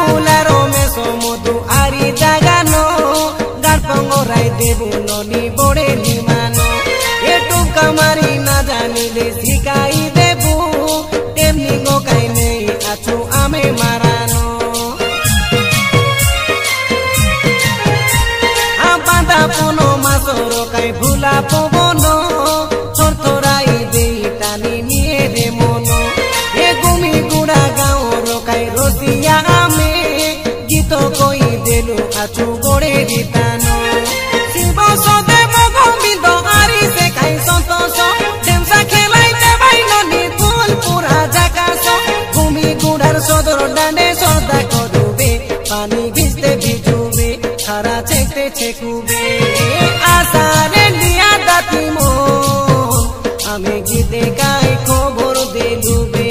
ফুলারো মেসো মধু আরি জাগানো গার্পঙ্গ রাই দেবু ননি বড়ে নিমানো এটু কামারি না জানিলে শিকাই দেবু তেমনি গোকাই নেই আছো আমি মারানো আপাদা পুনো মাসর কাই ভুলা পবনো আচু গোড়ে দিতানো। শিব সদেব গোবিন্দ হারি সে খাই সন্তোষ। ঢেমসা খেলাই দেবাই ননি ফুল পুরা জাকাশ। ভূমি গুড়ার সদর ডানে সদা করুবে পানি ভিজতে ভিজুবে খারা চেকতে চেকুবে আসারে নিয়া দাতি মো আমি গীতে গাই খবর দিলুবে।